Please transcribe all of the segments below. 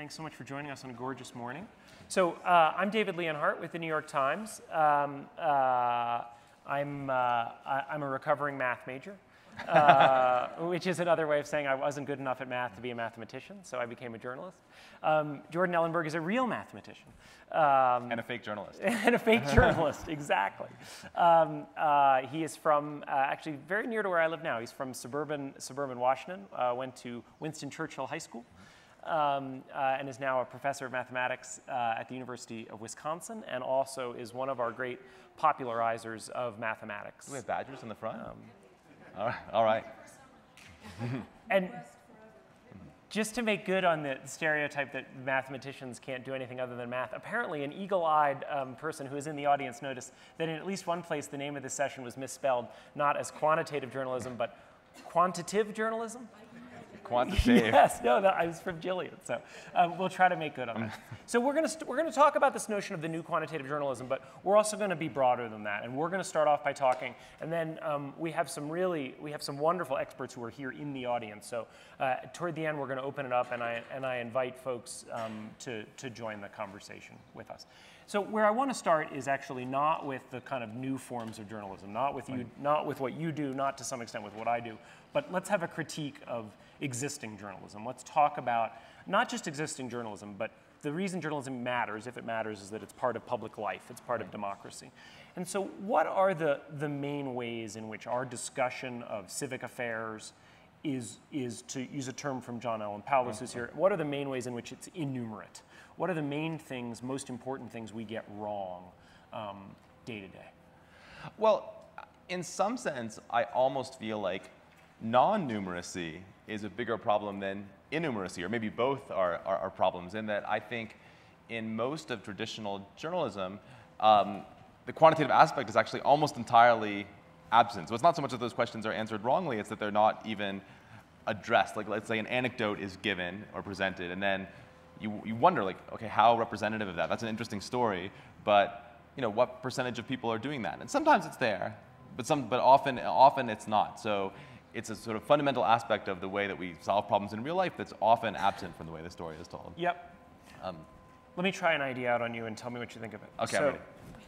Thanks so much for joining us on a gorgeous morning. So uh, I'm David Leonhardt with the New York Times. Um, uh, I'm, uh, I, am a recovering math major, uh, which is another way of saying I wasn't good enough at math to be a mathematician, so I became a journalist. Um, Jordan Ellenberg is a real mathematician. Um, and a fake journalist. and a fake journalist, exactly. Um, uh, he is from, uh, actually very near to where I live now. He's from suburban, suburban Washington, went to Winston Churchill High School um, uh, and is now a professor of mathematics uh, at the University of Wisconsin, and also is one of our great popularizers of mathematics. Do we have badgers in the front? Um, all right. All right. and just to make good on the stereotype that mathematicians can't do anything other than math, apparently an eagle-eyed um, person who is in the audience noticed that in at least one place the name of this session was misspelled, not as quantitative journalism, but quantitative journalism. Quantitative. yes, no, I was from Jillian, so um, we'll try to make good on that. so we're going to we're going to talk about this notion of the new quantitative journalism, but we're also going to be broader than that, and we're going to start off by talking, and then um, we have some really we have some wonderful experts who are here in the audience. So uh, toward the end, we're going to open it up, and I and I invite folks um, to to join the conversation with us. So where I want to start is actually not with the kind of new forms of journalism, not with you, not with what you do, not to some extent with what I do, but let's have a critique of existing journalism. Let's talk about not just existing journalism, but the reason journalism matters, if it matters, is that it's part of public life, it's part of democracy. And so what are the, the main ways in which our discussion of civic affairs is, is to use a term from John Allen Paulos who's here, what are the main ways in which it's innumerate? What are the main things, most important things we get wrong um, day to day? Well, in some sense, I almost feel like non-numeracy is a bigger problem than innumeracy, or maybe both are, are, are, problems, in that I think in most of traditional journalism, um, the quantitative aspect is actually almost entirely absent. So it's not so much that those questions are answered wrongly, it's that they're not even addressed. Like let's say an anecdote is given or presented, and then you, you wonder like, okay, how representative of that? That's an interesting story, but you know, what percentage of people are doing that? And sometimes it's there, but, some, but often, often it's not. So it's a sort of fundamental aspect of the way that we solve problems in real life that's often absent from the way the story is told. Yep. Um, Let me try an idea out on you and tell me what you think of it. Okay. So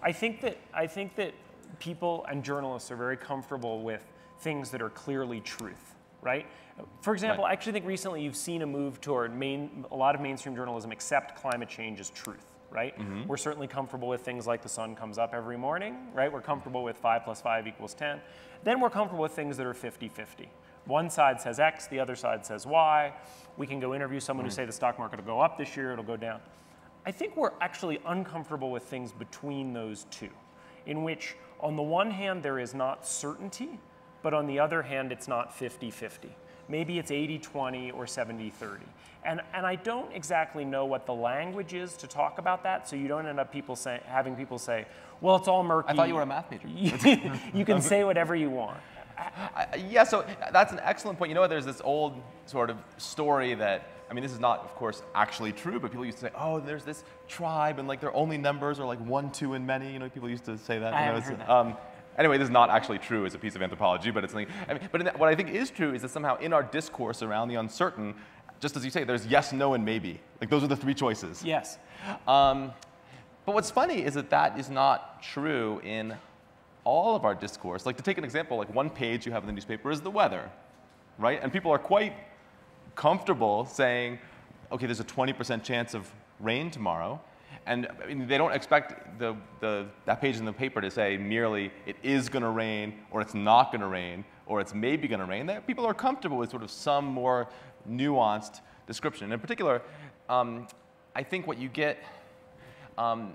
I think that I think that people and journalists are very comfortable with things that are clearly truth, right? For example, right. I actually think recently you've seen a move toward main, a lot of mainstream journalism accept climate change as truth right? Mm-hmm. We're certainly comfortable with things like the sun comes up every morning, right? We're comfortable with 5 plus 5 equals 10. Then we're comfortable with things that are 50 50. One side says X, the other side says Y. We can go interview someone who mm. say the stock market will go up this year, it'll go down. I think we're actually uncomfortable with things between those two, in which, on the one hand, there is not certainty, but on the other hand, it's not 50 50. Maybe it's 80 20 or 70 30. And, and I don't exactly know what the language is to talk about that, so you don't end up people say, having people say, well, it's all murky. I thought you were a math major. you can say whatever you want. I, yeah, so that's an excellent point. You know, there's this old sort of story that, I mean, this is not, of course, actually true, but people used to say, oh, there's this tribe, and like their only numbers are like one, two, and many. You know, people used to say that. I you know, heard that. Um, Anyway, this is not actually true as a piece of anthropology, but it's something. I mean, but the, what I think is true is that somehow in our discourse around the uncertain, just as you say, there's yes, no, and maybe. Like those are the three choices. Yes. Um, but what's funny is that that is not true in all of our discourse. Like to take an example, like one page you have in the newspaper is the weather, right? And people are quite comfortable saying, okay, there's a 20% chance of rain tomorrow. And I mean, they don't expect the, the, that page in the paper to say merely it is going to rain or it's not going to rain or it's maybe going to rain. People are comfortable with sort of some more nuanced description. And in particular, um, I think what you get um,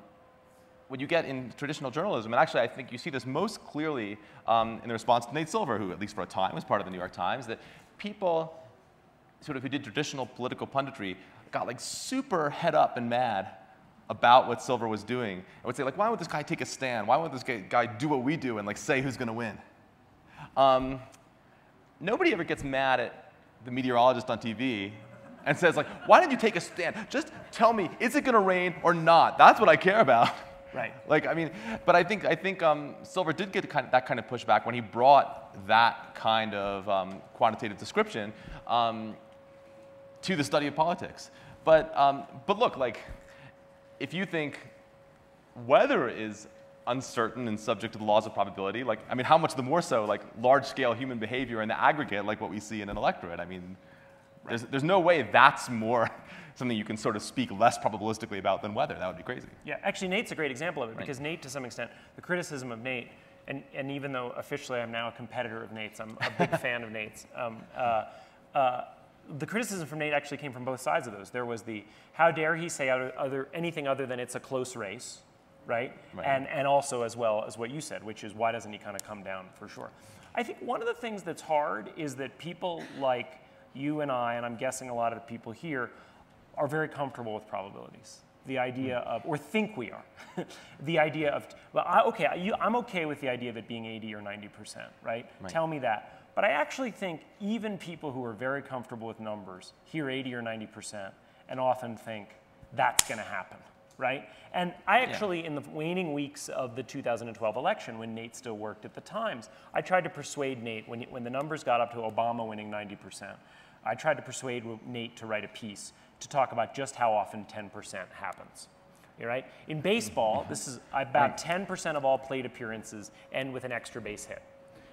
what you get in traditional journalism, and actually I think you see this most clearly um, in the response to Nate Silver, who at least for a time was part of the New York Times, that people sort of who did traditional political punditry got like super head up and mad about what Silver was doing. I would say, like, why would this guy take a stand? Why would this guy do what we do and like say who's going to win? Um, nobody ever gets mad at the meteorologist on TV and says, like, why didn't you take a stand? Just tell me, is it going to rain or not? That's what I care about. Right. like, I mean, but I think I think um, Silver did get kind of, that kind of pushback when he brought that kind of um, quantitative description um, to the study of politics. but um, but look, like if you think weather is uncertain and subject to the laws of probability, like I mean, how much the more so like large-scale human behavior in the aggregate, like what we see in an electorate. I mean, there's, there's no way that's more something you can sort of speak less probabilistically about than weather. That would be crazy. Yeah, actually, Nate's a great example of it because Nate, to some extent, the criticism of Nate, and, and even though officially I'm now a competitor of Nate's, I'm a big fan of Nate's. Um, uh, uh, the criticism from Nate actually came from both sides of those. There was the, how dare he say other, other, anything other than it's a close race, right? Right. And, and also as well as what you said, which is why doesn't he kind of come down for sure? I think one of the things that's hard is that people like you and I, and I'm guessing a lot of the people here, are very comfortable with probabilities. The idea hmm. of, or think we are, the idea of, well, I, okay, you, I'm okay with the idea of it being 80 or 90%, right? Right. Tell me that. But I actually think even people who are very comfortable with numbers hear 80 or 90% and often think that's going to happen, right? And I actually, in the waning weeks of the 2012 election, when Nate still worked at the Times, I tried to persuade Nate when, when the numbers got up to Obama winning 90%. I tried to persuade Nate to write a piece to talk about just how often 10% happens. You're right? In baseball, mm-hmm. this is about 10% of all plate appearances end with an extra base hit.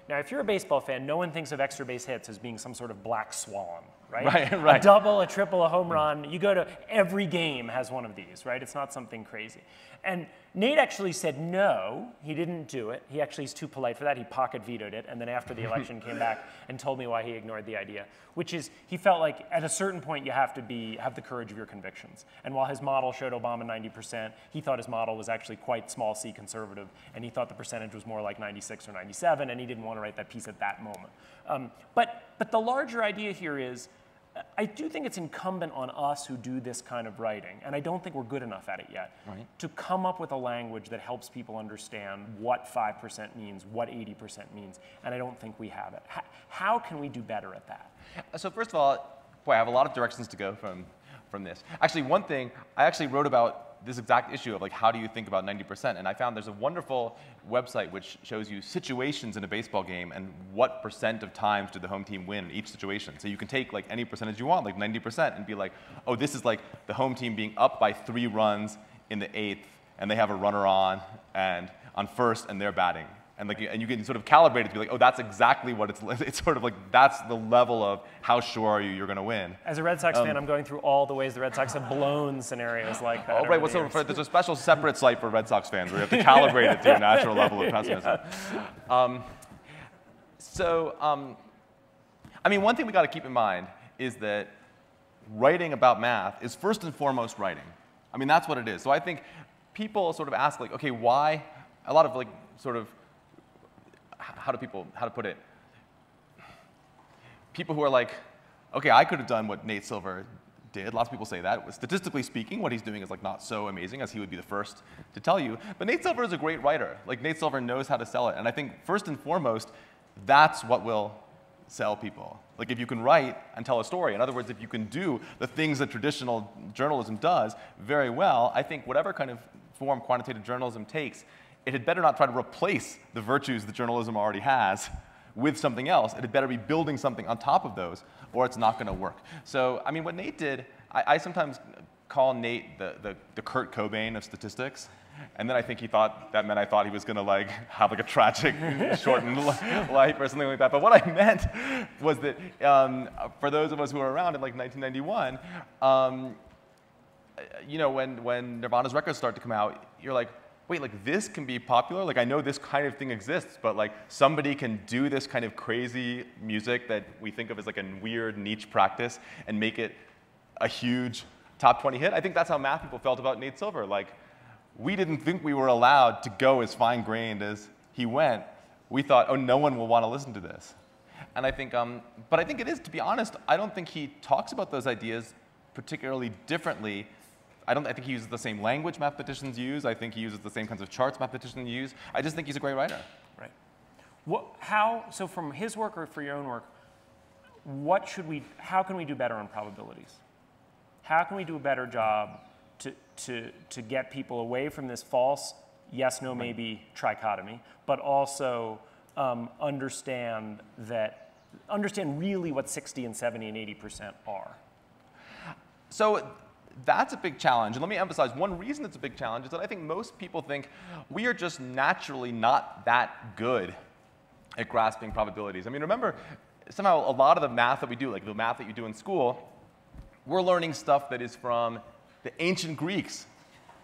Now, if you're a baseball fan, no one thinks of extra base hits as being some sort of black swan, right? Right, A double, a triple, a home run. You go to every game has one of these, right? It's not something crazy. And Nate actually said no, he didn't do it. He actually is too polite for that. He pocket vetoed it, and then after the election came back and told me why he ignored the idea, which is he felt like at a certain point you have to be have the courage of your convictions. And while his model showed Obama 90%, he thought his model was actually quite small c conservative, and he thought the percentage was more like 96 or 97, and he didn't want to write that piece at that moment. Um, but but the larger idea here is I do think it's incumbent on us who do this kind of writing, and I don't think we're good enough at it yet, Right. to come up with a language that helps people understand what 5% means, what 80% means, and I don't think we have it. How, how can we do better at that? Uh, so first of all, boy, I have a lot of directions to go from, from this. Actually, one thing, I actually wrote about this exact issue of like, how do you think about 90%? And I found there's a wonderful website which shows you situations in a baseball game and what percent of times did the home team win in each situation. So you can take like any percentage you want, like 90%, and be like, oh, this is like the home team being up by three runs in the eighth, and they have a runner on and on first, and they're batting. And like, and you can sort of calibrate it to be like, oh, that's exactly what it's. It's sort of like that's the level of how sure are you you're going to win. As a Red Sox fan, I'm going through all the ways the Red Sox have blown scenarios like that. Oh, right. the so for, there's a special separate site for Red Sox fans where you have to calibrate it to your natural level of pessimism. Um, so, um, I mean, one thing we got to keep in mind is that writing about math is first and foremost writing. I mean, that's what it is. So I think people sort of ask, like, okay, why? A lot of like sort of how do people how to put it? People who are like, okay, I could have done what Nate Silver did. Lots of people say that. Statistically speaking, what he's doing is like not so amazing as he would be the first to tell you. But Nate Silver is a great writer. Like Nate Silver knows how to sell it. And I think first and foremost, that's what will sell people. Like if you can write and tell a story. In other words, if you can do the things that traditional journalism does very well, I think whatever kind of form quantitative journalism takes, it had better not try to replace the virtues that journalism already has with something else. It had better be building something on top of those, or it's not going to work. So, I mean, what Nate did, I, I sometimes call Nate the, the, the Kurt Cobain of statistics. And then I think he thought that meant I thought he was going to like have like a tragic, shortened life or something like that. But what I meant was that um, for those of us who were around in like 1991, um, you know, when, when Nirvana's records start to come out, you're like, wait, like this can be popular? Like I know this kind of thing exists, but like somebody can do this kind of crazy music that we think of as like a weird niche practice and make it a huge top 20 hit. I think that's how math people felt about Nate Silver. Like we didn't think we were allowed to go as fine-grained as he went. We thought, oh, no one will want to listen to this. And I think, um, but I think it is, to be honest, I don't think he talks about those ideas particularly differently. I don't I think he uses the same language mathematicians use. I think he uses the same kinds of charts mathematicians use. I just think he's a great writer. Right. What, how, so from his work or for your own work, what should we, how can we do better on probabilities? How can we do a better job to, to, to get people away from this false yes, no, maybe trichotomy, but also um, understand that, understand really what 60 and 70 and 80% are? So that's a big challenge. And let me emphasize one reason it's a big challenge is that I think most people think we are just naturally not that good at grasping probabilities. I mean, remember, somehow a lot of the math that we do, like the math that you do in school, we're learning stuff that is from the ancient Greeks,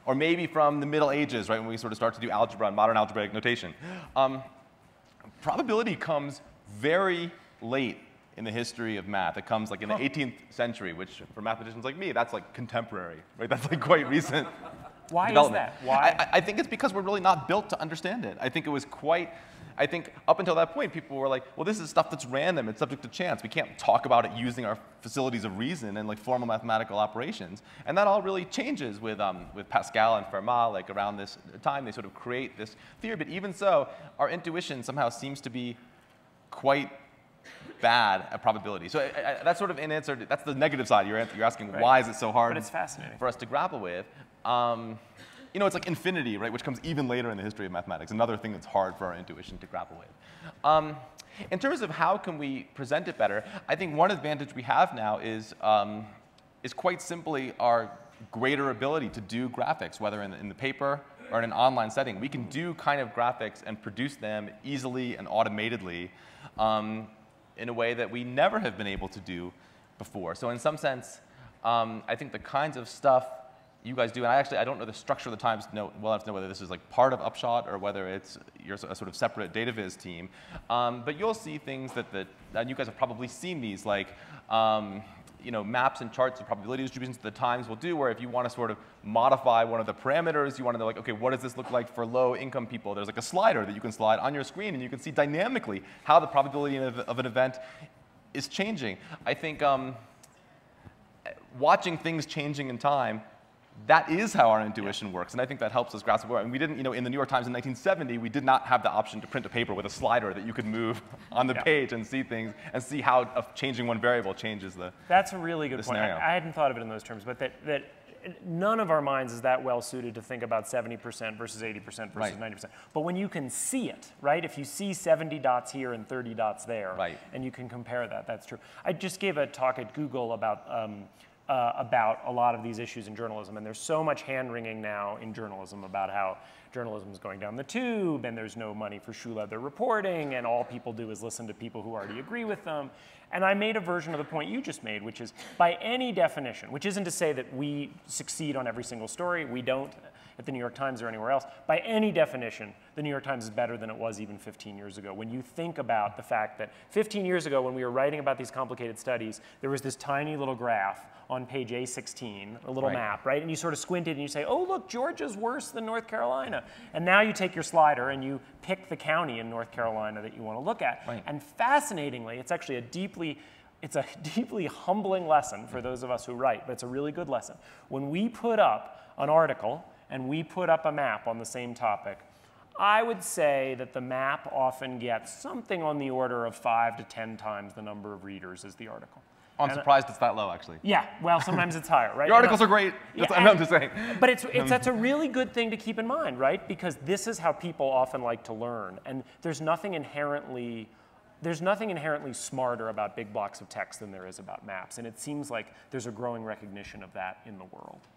or maybe from the Middle Ages, right, when we sort of start to do algebra and modern algebraic notation. Um, probability comes very late in the history of math. It comes like in the 18th century, which for mathematicians like me, that's like contemporary, right? That's like quite recent. Why is that? Why? I, I think it's because we're really not built to understand it. I think it was quite. I think up until that point, people were like, well, this is stuff that's random. It's subject to chance. We can't talk about it using our facilities of reason and like formal mathematical operations. And that all really changes with, um, with Pascal and Fermat, like around this time, they sort of create this theory. But even so, our intuition somehow seems to be quite bad at probability. So I, I, that's sort of in answer, to, that's the negative side. You're, you're asking Right. why is it so hard But it's fascinating. for us to grapple with. Um, you know, it's like infinity, right, which comes even later in the history of mathematics, another thing that's hard for our intuition to grapple with. Um, in terms of how can we present it better, I think one advantage we have now is, um, is quite simply our greater ability to do graphics, whether in, in the paper or in an online setting. We can do kind of graphics and produce them easily and automatedly um, in a way that we never have been able to do before. So in some sense, um, I think the kinds of stuff you guys do, and I actually I don't know the structure of the Times know, well enough to know whether this is like part of Upshot or whether it's you're a sort of separate data viz team. Um, but you'll see things that, that and you guys have probably seen these like um, you know maps and charts of probability distributions the Times will do, where if you want to sort of modify one of the parameters, you want to know like okay what does this look like for low income people? There's like a slider that you can slide on your screen, and you can see dynamically how the probability of, of an event is changing. I think. Um, watching things changing in time, that is how our intuition works, and I think that helps us grasp it. And we didn't, you know, in the New York Times in 1970, we did not have the option to print a paper with a slider that you could move on the Yeah. page and see things and see how uh, changing one variable changes the. That's a really good point. I, I hadn't thought of it in those terms, but that, that none of our minds is that well suited to think about 70% versus 80% versus Right. 90%. But when you can see it, right? If you see 70 dots here and 30 dots there, Right. and you can compare that, that's true. I just gave a talk at Google about. Um, uh, about a lot of these issues in journalism, and there's so much hand wringing now in journalism about how journalism is going down the tube, and there's no money for shoe leather reporting, and all people do is listen to people who already agree with them. And I made a version of the point you just made, which is by any definition, which isn't to say that we succeed on every single story, we don't at the New York Times or anywhere else. By any definition, the New York Times is better than it was even 15 years ago. When you think about the fact that 15 years ago, when we were writing about these complicated studies, there was this tiny little graph on page A16, a little Right. map, right? And you sort of squinted and you say, oh, look, Georgia's worse than North Carolina. And now you take your slider and you pick the county in North Carolina that you want to look at. Right. And fascinatingly, it's actually a deeply it's a deeply humbling lesson for those of us who write, but it's a really good lesson. When we put up an article and we put up a map on the same topic, I would say that the map often gets something on the order of five to 10 times the number of readers as the article. I'm And- surprised it's that low, actually. Yeah, well, sometimes it's higher, right? Your articles are great. yeah, I'm just saying. But it's, it's, that's a really good thing to keep in mind, right? Because this is how people often like to learn. And there's nothing inherently, there's nothing inherently smarter about big blocks of text than there is about maps. And it seems like there's a growing recognition of that in the world.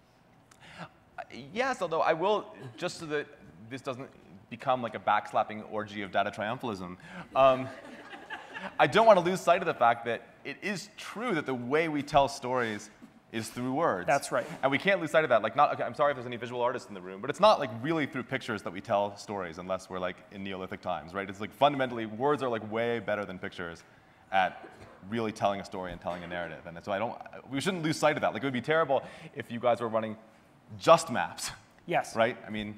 Yes, although I will, just so that this doesn't become like a backslapping orgy of data triumphalism, um, I don't want to lose sight of the fact that it is true that the way we tell stories is through words. That's right. And we can't lose sight of that. Like, not, okay, I'm sorry if there's any visual artists in the room, but it's not like really through pictures that we tell stories unless we're like in Neolithic times, right? It's like fundamentally, words are like way better than pictures at really telling a story and telling a narrative. And so I don't, we shouldn't lose sight of that. Like, it would be terrible if you guys were running just maps, Yes. right? I mean,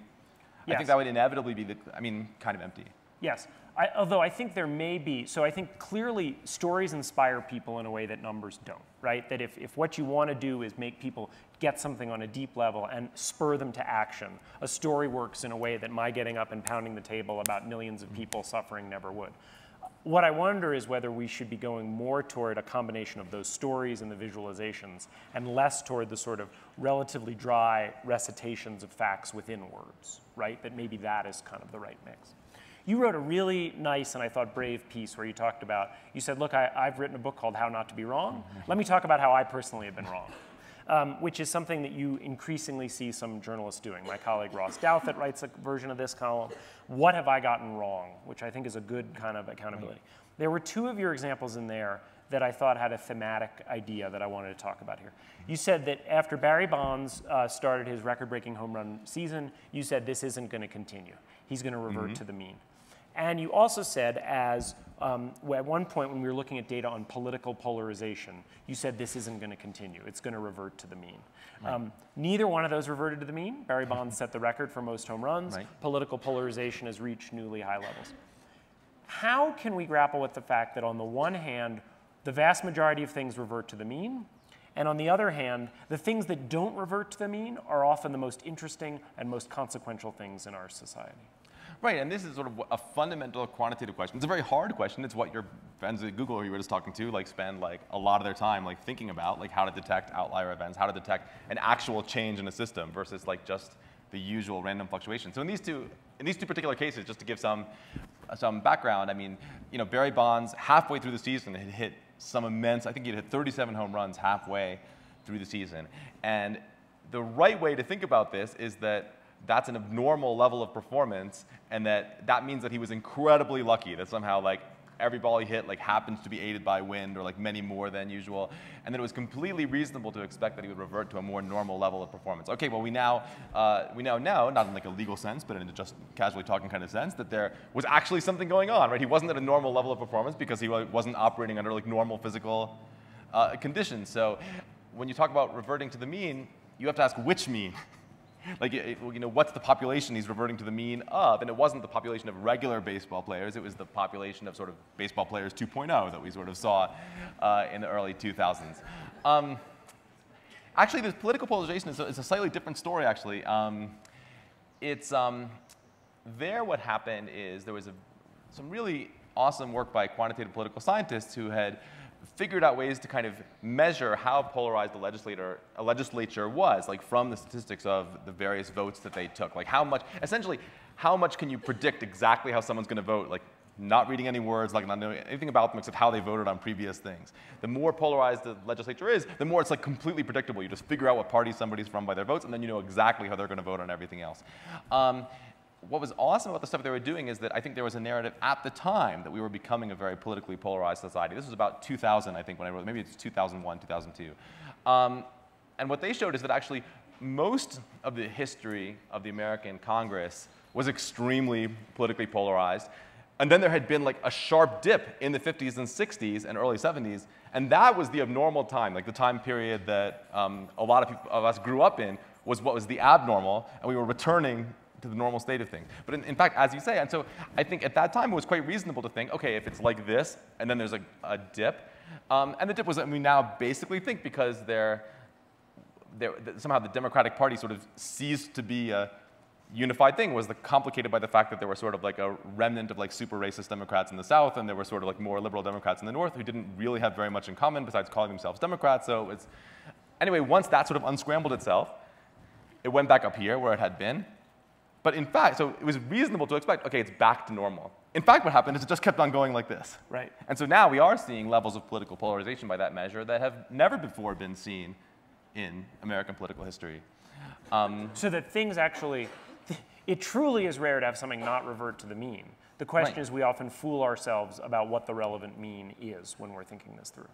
I think that would inevitably be the, I mean, kind of empty. Yes. I, although I think there may be, so I think clearly stories inspire people in a way that numbers don't, right? That if, if what you want to do is make people get something on a deep level and spur them to action, a story works in a way that my getting up and pounding the table about millions of mm. people suffering never would. What I wonder is whether we should be going more toward a combination of those stories and the visualizations and less toward the sort of relatively dry recitations of facts within words, right? That maybe that is kind of the right mix. You wrote a really nice and I thought brave piece where you talked about, you said, look, I, I've written a book called How Not to Be Wrong. Mm-hmm. Let me talk about how I personally have been wrong. Um, which is something that you increasingly see some journalists doing. My colleague Ross Douthat writes a version of this column, What Have I Gotten Wrong? which I think is a good kind of accountability. There were two of your examples in there that I thought had a thematic idea that I wanted to talk about here. You said that after Barry Bonds uh, started his record breaking home run season, you said this isn't going to continue. He's going to revert mm-hmm. to the mean. And you also said, as um, at one point when we were looking at data on political polarization, you said this isn't going to continue. It's going to revert to the mean. Right. Um, neither one of those reverted to the mean. Barry Bonds set the record for most home runs. Right. Political polarization has reached newly high levels. How can we grapple with the fact that on the one hand, the vast majority of things revert to the mean, and on the other hand, the things that don't revert to the mean are often the most interesting and most consequential things in our society. Right, and this is sort of a fundamental quantitative question. It's a very hard question. It's what your friends at Google who you were just talking to like spend like a lot of their time like thinking about, like how to detect outlier events, how to detect an actual change in a system versus like just the usual random fluctuation. So in these two, in these two particular cases, just to give some some background, I mean, you know, Barry Bonds halfway through the season had hit some immense. I think he had hit 37 home runs halfway through the season, and the right way to think about this is that that's an abnormal level of performance, and that that means that he was incredibly lucky that somehow like every ball he hit like happens to be aided by wind or like many more than usual, and that it was completely reasonable to expect that he would revert to a more normal level of performance. Okay, well we now uh, we now know, not in like a legal sense, but in a just casually talking kind of sense, that there was actually something going on, right? He wasn't at a normal level of performance because he wasn't operating under like normal physical uh, conditions. So when you talk about reverting to the mean, you have to ask which mean. like, you know, what's the population he's reverting to the mean of? And it wasn't the population of regular baseball players, it was the population of sort of baseball players 2.0 that we sort of saw uh, in the early 2000s. Um, actually, this political polarization is a, is a, slightly different story, actually. Um, it's, um, there what happened is there was a, some really awesome work by quantitative political scientists who had figured out ways to kind of measure how polarized the legislator, a legislature was, like from the statistics of the various votes that they took. Like how much, essentially, how much can you predict exactly how someone's going to vote? Like not reading any words, like not knowing anything about them except how they voted on previous things. The more polarized the legislature is, the more it's like completely predictable. You just figure out what party somebody's from by their votes, and then you know exactly how they're going to vote on everything else. Um, what was awesome about the stuff they were doing is that I think there was a narrative at the time that we were becoming a very politically polarized society. This was about 2000, I think, when I wrote, maybe it's 2001, 2002. Um, and what they showed is that actually most of the history of the American Congress was extremely politically polarized. And then there had been like a sharp dip in the 50s and 60s and early 70s, and that was the abnormal time, like the time period that um, a lot of, people, of us grew up in was what was the abnormal, and we were returning to the normal state of things. But in, in, fact, as you say, and so I think at that time it was quite reasonable to think, okay, if it's like this, and then there's a, a dip, um, and the dip was, and we now basically think because they're, they're, somehow the Democratic Party sort of ceased to be a unified thing was the, complicated by the fact that there were sort of like a remnant of like super racist Democrats in the South, and there were sort of like more liberal Democrats in the North who didn't really have very much in common besides calling themselves Democrats. So it's, anyway, once that sort of unscrambled itself, it went back up here where it had been, but in fact, so it was reasonable to expect, okay, it's back to normal. In fact, what happened is it just kept on going like this. Right. And so now we are seeing levels of political polarization by that measure that have never before been seen in American political history. Um, so that things actually, it truly is rare to have something not revert to the mean. The question right. is we often fool ourselves about what the relevant mean is when we're thinking this through.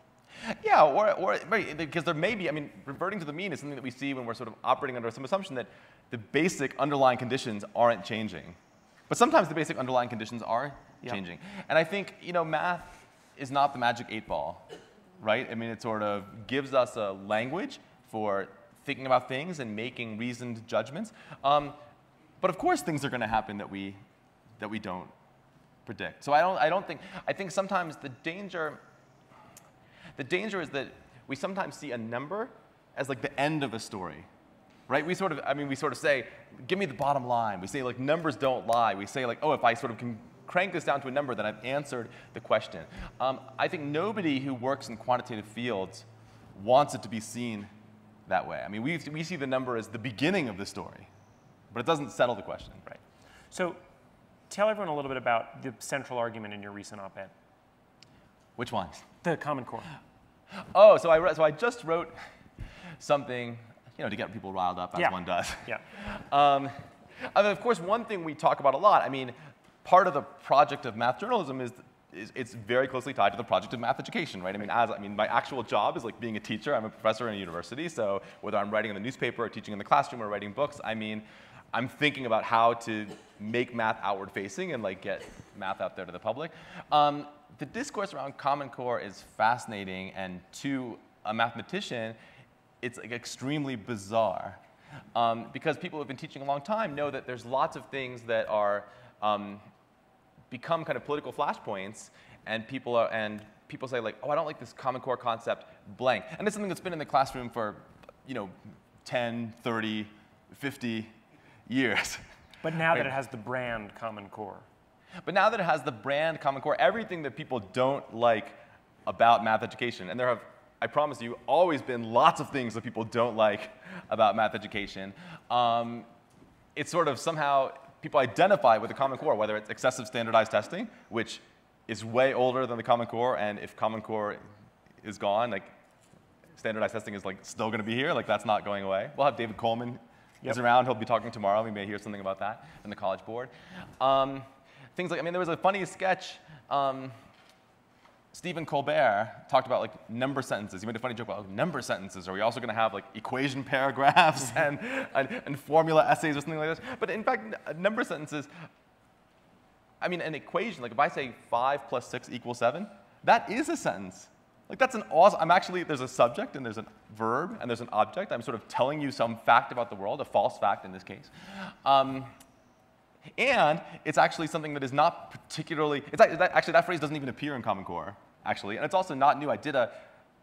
Yeah, or, or right, because there may be, I mean, reverting to the mean is something that we see when we're sort of operating under some assumption that the basic underlying conditions aren't changing. But sometimes the basic underlying conditions are changing. And I think, you know, math is not the magic eight ball, right? I mean, it sort of gives us a language for thinking about things and making reasoned judgments. Um, but of course, things are going to happen that we, that we don't predict. So I don't, I don't think, I think sometimes the danger, the danger is that we sometimes see a number as like the end of a story right? We sort of, I mean, we sort of say, give me the bottom line. We say like numbers don't lie. We say like, oh, if I sort of can crank this down to a number, then I've answered the question. Um, I think nobody who works in quantitative fields wants it to be seen that way. I mean, we, we see the number as the beginning of the story, but it doesn't settle the question. Right. So tell everyone a little bit about the central argument in your recent op-ed. Which one? The Common Core. Oh, so I, so I just wrote something, you know, to get people riled up as Yeah. one does. Yeah. Um, I mean, of course, one thing we talk about a lot, I mean, part of the project of math journalism is, is it's very closely tied to the project of math education, right? I mean, as, I mean, my actual job is like being a teacher. I'm a professor in a university, so whether I'm writing in the newspaper or teaching in the classroom or writing books, I mean, I'm thinking about how to make math outward facing and like get math out there to the public. Um, the discourse around Common Core is fascinating, and to a mathematician, it's like extremely bizarre. Um, because people who have been teaching a long time know that there's lots of things that are um, become kind of political flashpoints, and people are and people say like, oh, I don't like this Common Core concept, blank. And it's something that's been in the classroom for, you know, 10, 30, 50 years. But now that it has the brand Common Core. But now that it has the brand Common Core, everything that people don't like about math education, and there have, I promise you, always been lots of things that people don't like about math education, um, it's sort of somehow people identify with the Common Core, whether it's excessive standardized testing, which is way older than the Common Core, and if Common Core is gone, like standardized testing is like still going to be here, like that's not going away. We'll have David Coleman is Yep. around. He'll be talking tomorrow. We may hear something about that in the College Board. Um, things like, I mean, there was a funny sketch. Um, Stephen Colbert talked about like number sentences. He made a funny joke about like, number sentences. Are we also going to have like equation paragraphs and, and, and formula essays or something like this? But in fact, number sentences, I mean, an equation, like if I say 5 plus 6 equals 7, that is a sentence. Like that's an awesome, I'm actually, there's a subject and there's a verb and there's an object. I'm sort of telling you some fact about the world, a false fact in this case. Um, and it's actually something that is not particularly, it's actually that phrase doesn't even appear in Common Core, actually. And it's also not new. I did a,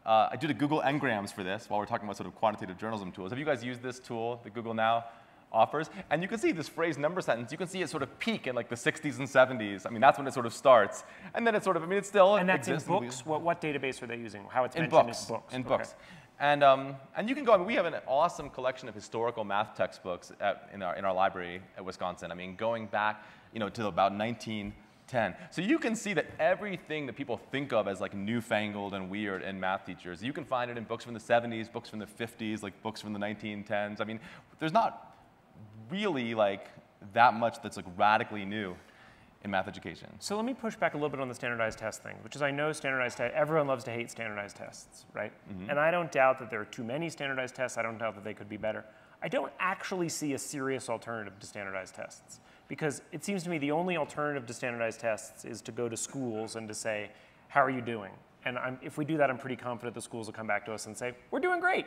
uh, I did a Google Ngrams for this while we're talking about sort of quantitative journalism tools. Have you guys used this tool that Google now offers? And you can see this phrase number sentence, you can see it sort of peak in like the 60s and 70s. I mean, that's when it sort of starts. And then it sort of, I mean, it's still And that's in exists and we- books? What, what database are they using? How it's in mentioned books, in books? in Okay. books. And, um, and you can go, I mean, we have an awesome collection of historical math textbooks at, in, our, in our library at Wisconsin. I mean, going back, you know, to about 1910. So you can see that everything that people think of as like newfangled and weird in math teachers, you can find it in books from the 70s, books from the 50s, like books from the 1910s. I mean, there's not really like that much that's like radically new in math education. So let me push back a little bit on the standardized test thing, which is I know standardized tests, everyone loves to hate standardized tests, right? And I don't doubt that there are too many standardized tests. I don't doubt that they could be better. I don't actually see a serious alternative to standardized tests because it seems to me the only alternative to standardized tests is to go to schools and to say, how are you doing? And I'm, if we do that, I'm pretty confident the schools will come back to us and say, we're doing great.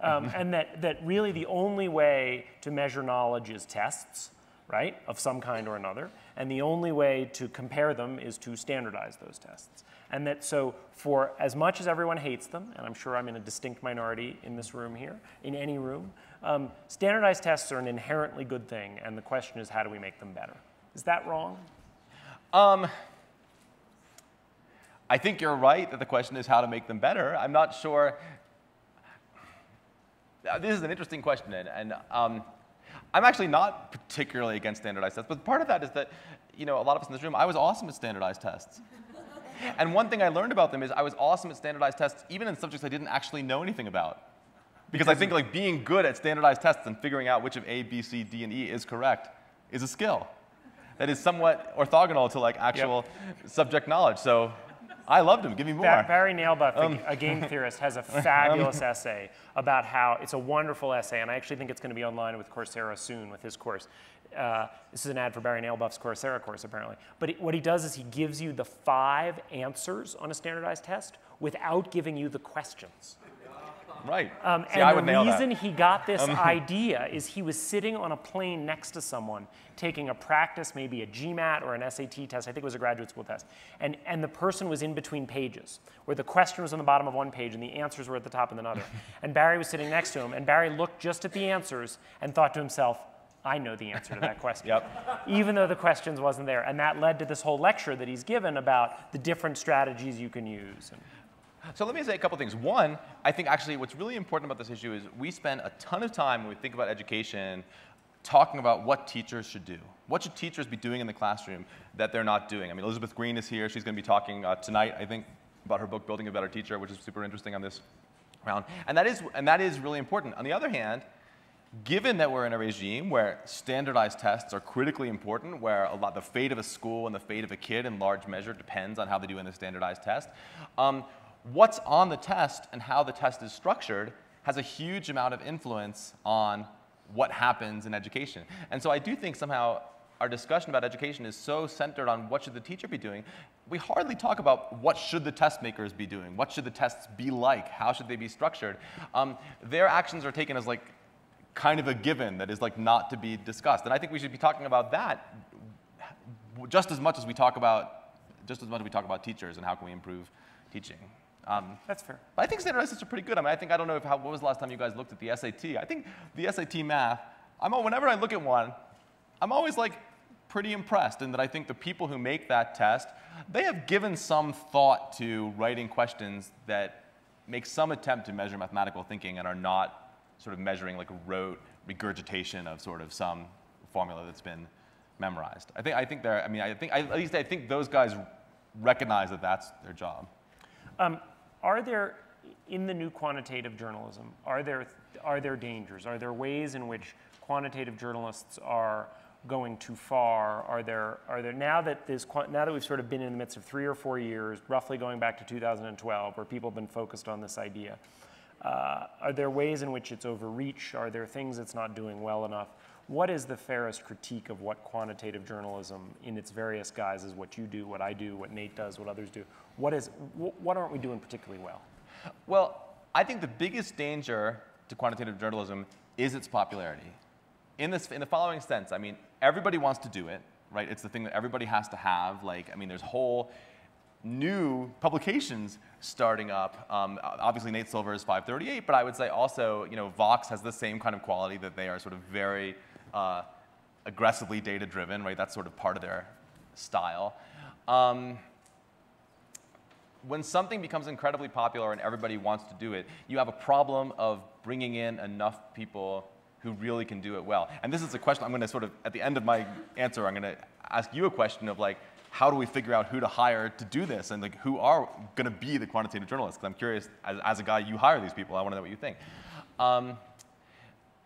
Um, and that, that really the only way to measure knowledge is tests, right, of some kind or another. And the only way to compare them is to standardize those tests. And that so for as much as everyone hates them, and I'm sure I'm in a distinct minority in this room here, in any room, um, standardized tests are an inherently good thing. And the question is, how do we make them better? Is that wrong? Um, I think you're right that the question is how to make them better. I'm not sure. This is an interesting question, and, and um, I'm actually not particularly against standardized tests. But part of that is that, you know, a lot of us in this room, I was awesome at standardized tests. and one thing I learned about them is I was awesome at standardized tests, even in subjects I didn't actually know anything about. Because I think like being good at standardized tests and figuring out which of A, B, C, D, and E is correct is a skill that is somewhat orthogonal to like actual subject knowledge. So I loved him. Give me more. Barry Nalebuff, Um, a, game theorist, has a fabulous essay about how it's a wonderful essay, and I actually think it's going to be online with Coursera soon with his course. Uh, this is an ad for Barry Nalebuff's Coursera course, apparently. But he- what he does is he gives you the five answers on a standardized test without giving you the questions. Right. Um, See, I and would the reason that. he got this idea is he was sitting on a plane next to someone taking a practice, maybe a GMAT or an SAT test. I think it was a graduate school test. And, and the person was in between pages, where the question was on the bottom of one page and the answers were at the top of another. and Barry was sitting next to him, and Barry looked just at the answers and thought to himself, I know the answer to that question. Yep. Even though the questions wasn't there. And that led to this whole lecture that he's given about the different strategies you can use. So let me say a couple things. One, I think actually what's really important about this issue is we spend a ton of time when we think about education talking about what teachers should do. What should teachers be doing in the classroom that they're not doing? I mean, Elizabeth Green is here. She's going to be talking uh, tonight, I think, about her book, Building a Better Teacher, which is super interesting on this round. And that is, and that is really important. On the other hand, given that we're in a regime where standardized tests are critically important, where a lot the fate of a school and the fate of a kid in large measure depends on how they do in the standardized test, um, what's on the test and how the test is structured has a huge amount of influence on what happens in education. And so I do think somehow our discussion about education is so centered on what should the teacher be doing, we hardly talk about what should the test makers be doing, what should the tests be like, how should they be structured. Um, their actions are taken as like kind of a given that is like not to be discussed. And I think we should be talking about that just as much as we talk about just as much as we talk about teachers and how can we improve teaching. Um, That's fair. But I think standardized tests are pretty good. I mean, I think I don't know if how, what was the last time you guys looked at the SAT. I think the SAT math. I'm whenever I look at one, I'm always like pretty impressed in that I think the people who make that test, they have given some thought to writing questions that make some attempt to measure mathematical thinking and are not sort of measuring like rote regurgitation of sort of some formula that's been memorized. I think, I think they're, I mean, I think, I, at least I think those guys recognize that that's their job. Um, are there, in the new quantitative journalism, are there, are there dangers? Are there ways in which quantitative journalists are going too far? Are there, are there now that this, now that we've sort of been in the midst of three or four years, roughly going back to 2012, where people have been focused on this idea, uh, are there ways in which it's overreach? Are there things it's not doing well enough? What is the fairest critique of what quantitative journalism in its various guises, is what you do, what I do, what Nate does, what others do, what, is, what aren't we doing particularly well? Well, I think the biggest danger to quantitative journalism is its popularity. In, this, in the following sense, I mean, everybody wants to do it, right? It's the thing that everybody has to have. Like, I mean, there's whole new publications starting up. Um, obviously, Nate Silver is 538, but I would say also, you know, Vox has the same kind of quality that they are sort of very uh, aggressively data driven, right? That's sort of part of their style. Um, when something becomes incredibly popular and everybody wants to do it, you have a problem of bringing in enough people who really can do it well. And this is a question I'm going to sort of, at the end of my answer, I'm going to ask you a question of like, how do we figure out who to hire to do this and like who are going to be the quantitative journalists? Because I'm curious, as, as, a guy, you hire these people. I want to know what you think. Um,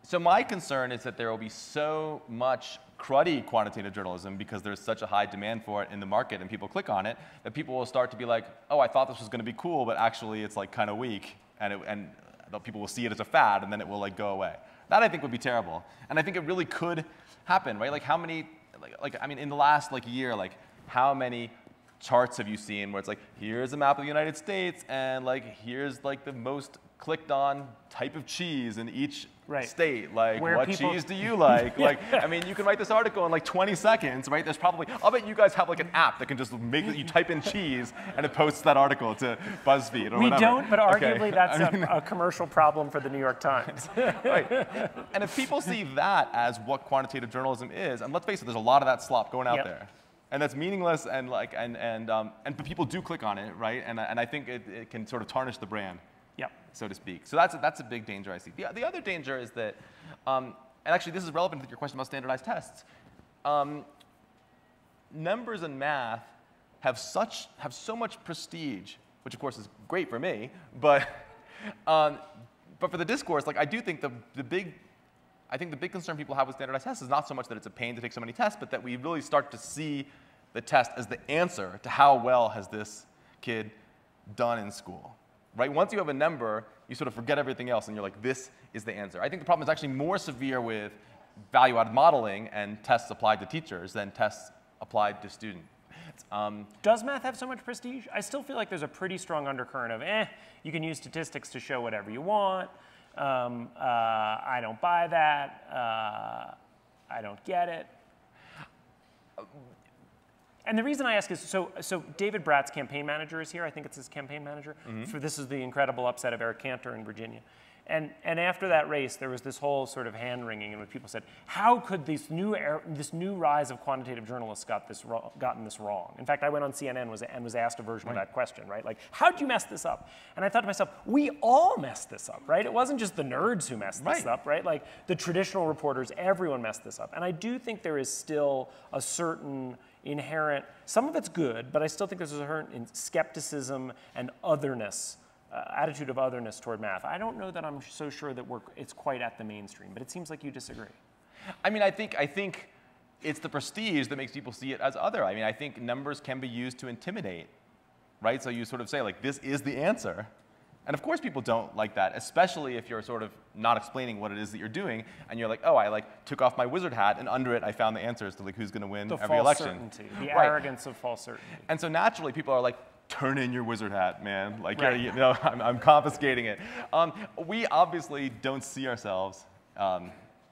so my concern is that there will be so much cruddy quantitative journalism because there's such a high demand for it in the market and people click on it that people will start to be like, oh, I thought this was going to be cool, but actually it's like kind of weak, and, it, and people will see it as a fad, and then it will like go away. That I think would be terrible, and I think it really could happen, right? Like how many, like, like I mean, in the last like year, like how many charts have you seen where it's like, here's a map of the United States, and like here's like the most clicked on type of cheese in each right. state. Like, Where what cheese do you like? yeah. Like, I mean, you can write this article in like 20 seconds, right? There's probably, I'll bet you guys have like an app that can just make you type in cheese and it posts that article to BuzzFeed or we whatever. don't, but arguably okay. that's I mean, a, a, commercial problem for the New York Times. right. And if people see that as what quantitative journalism is, and let's face it, there's a lot of that slop going out yep. there and that's meaningless and like and and um, and but people do click on it right and and I think it, it can sort of tarnish the brand so to speak. So that's a, that's a big danger I see. The, the other danger is that um, and actually this is relevant to your question about standardized tests. Um, numbers and math have such have so much prestige which of course is great for me but um, but for the discourse like I do think the the big I think the big concern people have with standardized tests is not so much that it's a pain to take so many tests, but that we really start to see the test as the answer to how well has this kid done in school. Right? Once you have a number, you sort of forget everything else and you're like, this is the answer. I think the problem is actually more severe with value-added modeling and tests applied to teachers than tests applied to students. Um, Does math have so much prestige? I still feel like there's a pretty strong undercurrent of, eh, you can use statistics to show whatever you want. Um, uh, I don't buy that. Uh, I don't get it. And the reason I ask is so, so David Brat's campaign manager is here. I think it's his campaign manager. Mm -hmm. For this is the incredible upset of Eric Cantor in Virginia. And, and after that race, there was this whole sort of hand wringing, and when people said, "How could this new this new rise of quantitative journalists got this wrong, gotten this wrong?" In fact, I went on CNN was, and was asked a version right. of that question, right? Like, how did you mess this up? And I thought to myself, we all messed this up, right? It wasn't just the nerds who messed this up, right? Like the traditional reporters, everyone messed this up. And I do think there is still a certain inherent, some of it's good, but I still think there's a certain skepticism and otherness uh, attitude of otherness toward math. I don't know that I'm so sure that we're, it's quite at the mainstream, but it seems like you disagree. I mean, I think, I think it's the prestige that makes people see it as other. I mean, I think numbers can be used to intimidate, right? So you sort of say, like, this is the answer. And of course people don't like that, especially if you're sort of not explaining what it is that you're doing, and you're like, oh, I like took off my wizard hat, and under it I found the answers to like who's going to win the every false election. certainty, the Right. arrogance of false certainty. And so naturally people are like, turn in your wizard hat, man. Like, Right. you know, I'm, I'm confiscating it. Um, we obviously don't see ourselves um,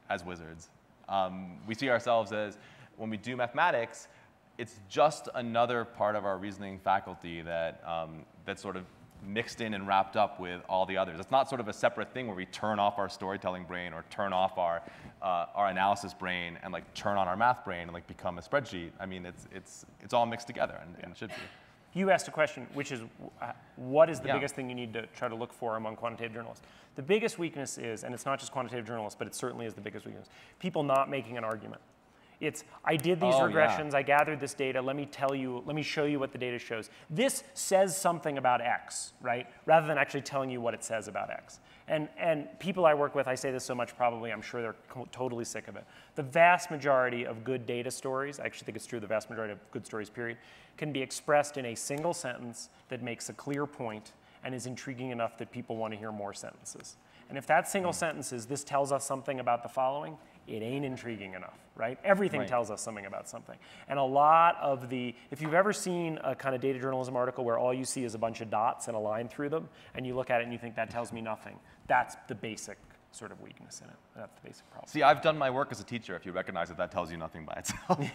as wizards. Um, we see ourselves as, when we do mathematics, it's just another part of our reasoning faculty that, um, that's sort of mixed in and wrapped up with all the others. It's not sort of a separate thing where we turn off our storytelling brain or turn off our, uh, our analysis brain and like turn on our math brain and like become a spreadsheet. I mean, it's, it's, it's all mixed together and, and it should be. You asked a question, which is uh, what is the Yeah. biggest thing you need to try to look for among quantitative journalists? The biggest weakness is, and it's not just quantitative journalists, but it certainly is the biggest weakness, people not making an argument. It's, I did these Oh, yeah. regressions, I gathered this data, let me tell you, let me show you what the data shows. This says something about X, right? Rather than actually telling you what it says about X. And, and people I work with, I say this so much probably, I'm sure they're totally sick of it. The vast majority of good data stories, I actually think it's true, the vast majority of good stories, period, can be expressed in a single sentence that makes a clear point and is intriguing enough that people want to hear more sentences. And if that single hmm. sentence is, this tells us something about the following, it ain't intriguing enough, right? Everything Right. tells us something about something. And a lot of the, if you've ever seen a kind of data journalism article where all you see is a bunch of dots and a line through them, and you look at it and you think that tells me nothing, that's the basic sort of weakness in it. That's the basic problem. See, I've done my work as a teacher. If you recognize that, that tells you nothing by itself.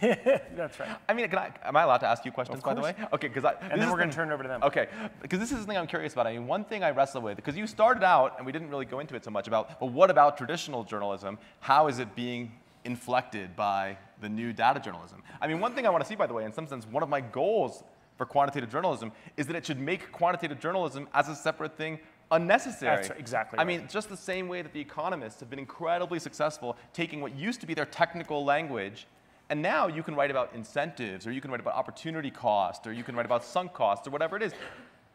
That's right. I mean, can I, am I allowed to ask you questions, by the way? Okay, because I. And then we're going to turn it over to them. Okay, because this is something I'm curious about. I mean, one thing I wrestle with, because you started out, and we didn't really go into it so much about, well, what about traditional journalism? How is it being inflected by the new data journalism? I mean, one thing I want to see, by the way, in some sense, one of my goals for quantitative journalism is that it should make quantitative journalism as a separate thing unnecessary. That's exactly I right. mean, just the same way that the economists have been incredibly successful taking what used to be their technical language and now you can write about incentives, or you can write about opportunity cost, or you can write about sunk costs, or whatever it is.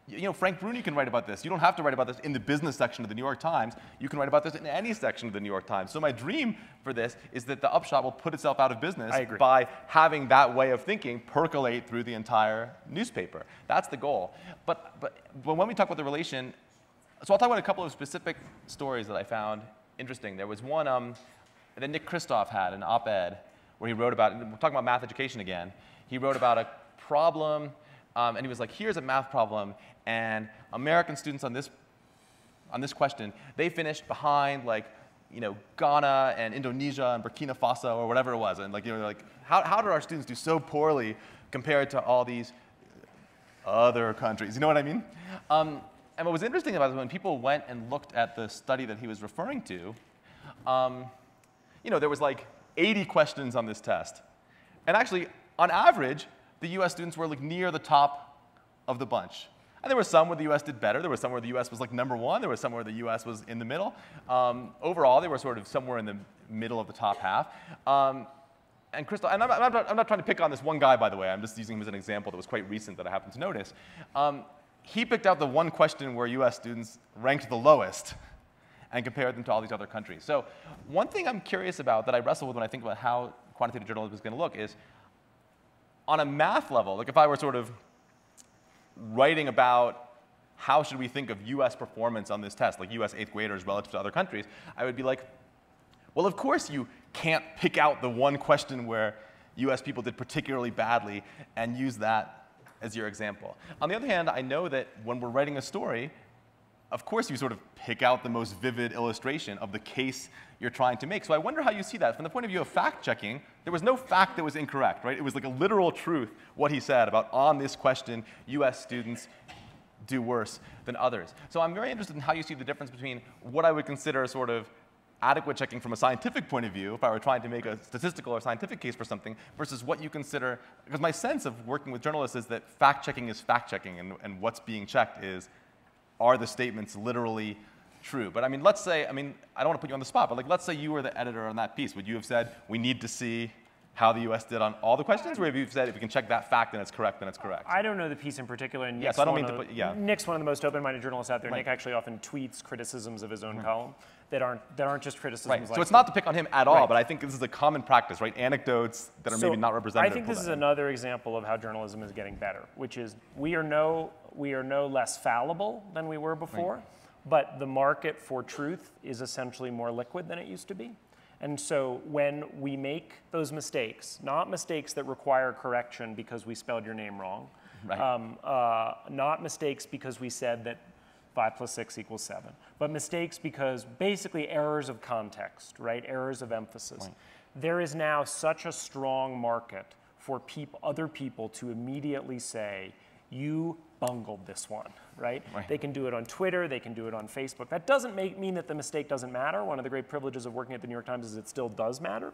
You know, Frank Bruni can write about this. You don't have to write about this in the business section of the New York Times. You can write about this in any section of the New York Times. So my dream for this is that the upshot will put itself out of business by having that way of thinking percolate through the entire newspaper. That's the goal. But, but when we talk about the relation, so I'll talk about a couple of specific stories that I found interesting. There was one um, that Nick Kristof had, an op-ed, where he wrote about, we're talking about math education again. He wrote about a problem, um, and he was like, here's a math problem, and American students on this, on this question, they finished behind like, you know, Ghana and Indonesia and Burkina Faso or whatever it was. And like, you know, like, how, how did our students do so poorly compared to all these other countries. You know what I mean? Um, and what was interesting about it when people went and looked at the study that he was referring to, um, you know, there was like 80 questions on this test. And actually, on average, the US students were like near the top of the bunch. And there were some where the US did better. There was some where the US was like number one. There was some where the US was in the middle. Um, overall, they were sort of somewhere in the middle of the top half. Um, and Kristof, and I'm, I'm, not, I'm not trying to pick on this one guy, by the way. I'm just using him as an example that was quite recent that I happened to notice. Um, he picked out the one question where US students ranked the lowest and compared them to all these other countries. So one thing I'm curious about that I wrestle with when I think about how quantitative journalism is going to look is on a math level, like if I were sort of writing about how should we think of US performance on this test, like US eighth graders relative to other countries, I would be like, well, of course you can't pick out the one question where US people did particularly badly and use that as your example. On the other hand, I know that when we're writing a story, of course you sort of pick out the most vivid illustration of the case you're trying to make. So I wonder how you see that. From the point of view of fact checking, there was no fact that was incorrect, right? It was like a literal truth what he said about on this question, US students do worse than others. So I'm very interested in how you see the difference between what I would consider sort of adequate checking from a scientific point of view, if I were trying to make a statistical or scientific case for something, versus what you consider, because my sense of working with journalists is that fact checking is fact checking, and, and what's being checked is are the statements literally true? But I mean, let's say, I mean, I don't want to put you on the spot, but like, let's say you were the editor on that piece. Would you have said, we need to see how the U.S. did on all the questions, or have you said if we can check that fact and it's correct, then it's correct? I don't know the piece in particular. And Yeah, Nick's so I don't one mean to of- put- yeah. Nick's one of the most open-minded journalists out there. Right. Nick actually often tweets criticisms of his own column that aren't that aren't just criticisms. Right. Like so it's not to pick on him at all, Right. but I think this is a common practice, right? Anecdotes that are So maybe not representative. I think this is another example of how journalism is getting better, which is we are no we are no less fallible than we were before, but the market for truth is essentially more liquid than it used to be. And so when we make those mistakes, not mistakes that require correction because we spelled your name wrong, Right. um, uh, not mistakes because we said that five plus six equals seven, but mistakes because basically errors of context, right? Errors of emphasis. There is now such a strong market for peop- other people to immediately say, you bungled this one, right? Right. They can do it on Twitter, they can do it on Facebook. That doesn't make, mean that the mistake doesn't matter. One of the great privileges of working at the New York Times is it still does matter.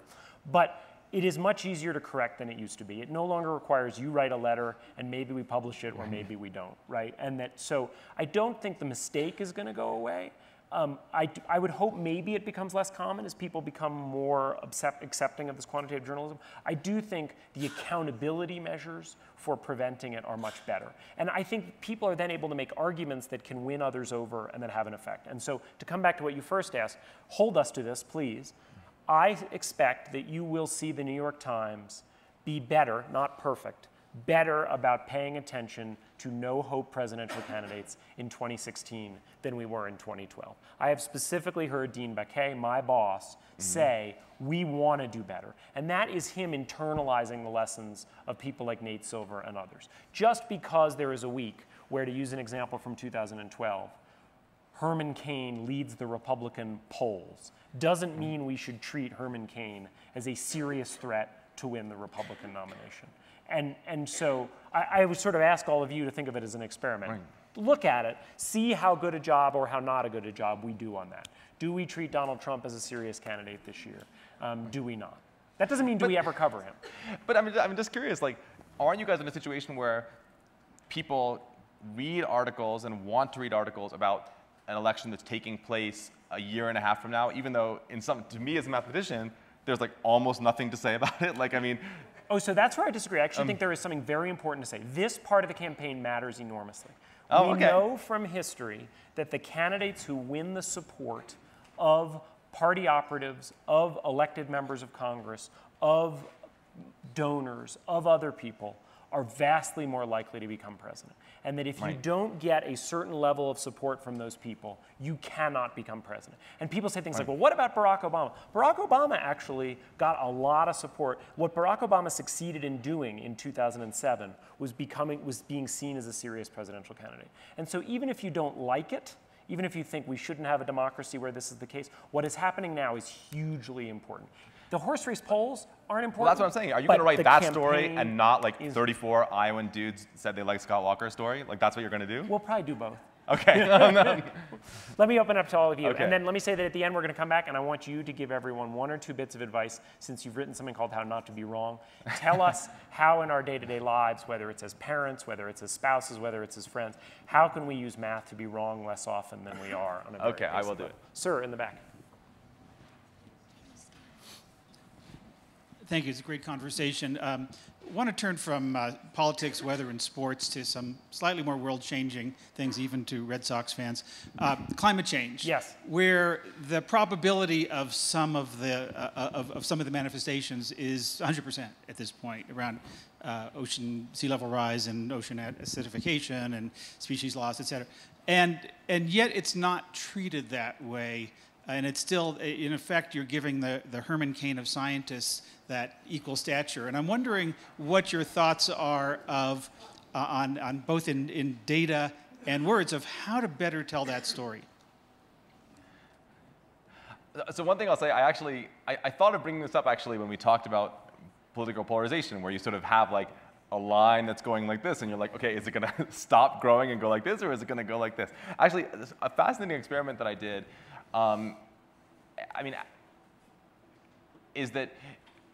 But it is much easier to correct than it used to be. It no longer requires you write a letter and maybe we publish it or maybe we don't, right? And that, so I don't think the mistake is going to go away. Um, I, I would hope maybe it becomes less common as people become more accept, accepting of this quantitative journalism. I do think the accountability measures for preventing it are much better. And I think people are then able to make arguments that can win others over and that have an effect. And so to come back to what you first asked, hold us to this, please. I expect that you will see the New York Times be better, not perfect, better about paying attention to no hope presidential candidates in 2016 than we were in 2012. I have specifically heard Dean Baquet, my boss, mm-hmm. say, we want to do better. And that is him internalizing the lessons of people like Nate Silver and others. Just because there is a week where, to use an example from 2012, Herman Cain leads the Republican polls doesn't mean we should treat Herman Cain as a serious threat to win the Republican nomination. And, and so I, I would sort of ask all of you to think of it as an experiment. Look at it, see how good a job or how not a good a job we do on that. Do we treat Donald Trump as a serious candidate this year? Um, do we not? That doesn't mean do we ever cover him. But I'm, I'm just curious, like, aren't you guys in a situation where people read articles and want to read articles about an election that's taking place a year and a half from now, even though in some, to me as a mathematician, there's like almost nothing to say about it. Like, I mean, Oh, so that's where I disagree. I Um, actually think there is something very important to say. This part of the campaign matters enormously. Oh, we okay. know from history that the candidates who win the support of party operatives, of elected members of Congress, of donors, of other people, are vastly more likely to become president. And that if you don't get a certain level of support from those people, you cannot become president. And people say things like, well, what about Barack Obama? Barack Obama actually got a lot of support. What Barack Obama succeeded in doing in 2007 was becoming was being seen as a serious presidential candidate. And so even if you don't like it, even if you think we shouldn't have a democracy where this is the case, what is happening now is hugely important. The horse race polls aren't important. well, that's what I'm saying. Are you going to write that story and not like is- 34 Iowan dudes said they like Scott Walker's story? Like, that's what you're going to do? We'll probably do both. Okay. Let me open up to all of you. Okay. And then let me say that at the end, we're going to come back and I want you to give everyone one or two bits of advice since you've written something called How Not to Be Wrong. Tell us how in our day to day lives, whether it's as parents, whether it's as spouses, whether it's as friends, how can we use math to be wrong less often than we are on a very Okay, I will do it. Sir, in the back. Thank you. It's a great conversation. Um, want to turn from uh, politics, weather, and sports to some slightly more world-changing things, even to Red Sox fans. Uh, climate change. Yes. Where the probability of some of the uh, of, of some of the manifestations is 100% at this point around uh, ocean sea level rise and ocean acidification and species loss, et cetera. And and yet it's not treated that way and it's still, in effect, you're giving the, the Herman Cain of scientists that equal stature. And I'm wondering what your thoughts are of, uh, on, on both in, in data and words of how to better tell that story. So one thing I'll say, I actually, I, I thought of bringing this up actually when we talked about political polarization, where you sort of have like a line that's going like this, and you're like, okay, is it going to stop growing and go like this, or is it going to go like this? Actually, a fascinating experiment that I did, um, I mean, is that,